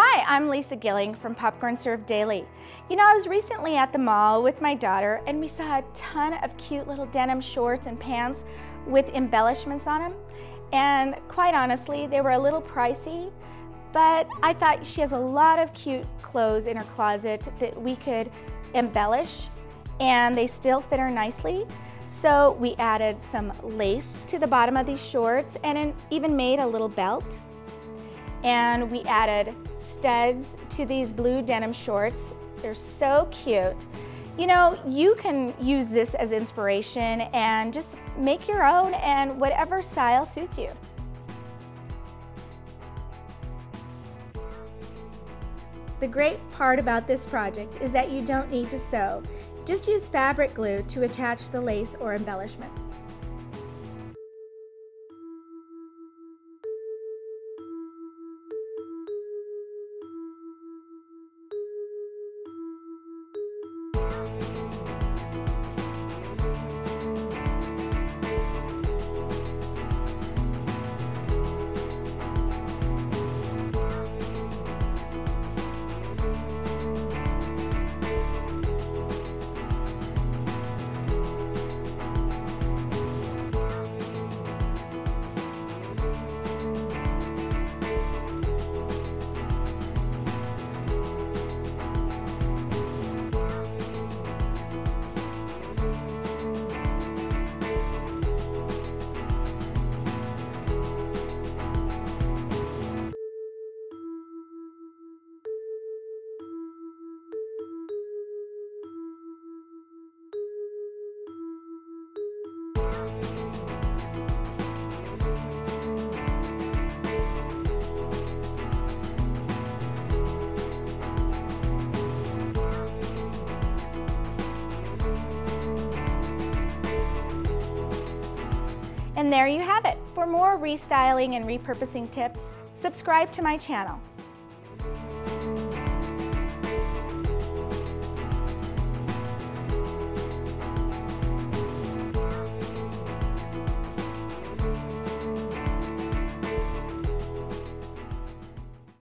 Hi, I'm Lisa Gylling from Popcorn Served Daily. You know, I was recently at the mall with my daughter and we saw a ton of cute little denim shorts and pants with embellishments on them. And quite honestly, they were a little pricey, but I thought she has a lot of cute clothes in her closet that we could embellish and they still fit her nicely. So we added some lace to the bottom of these shorts and even made a little belt. And we added studs to these blue denim shorts. They're so cute. You know, you can use this as inspiration and just make your own and whatever style suits you. The great part about this project is that you don't need to sew. Just use fabric glue to attach the lace or embellishment. And there you have it. For more restyling and repurposing tips, subscribe to my channel.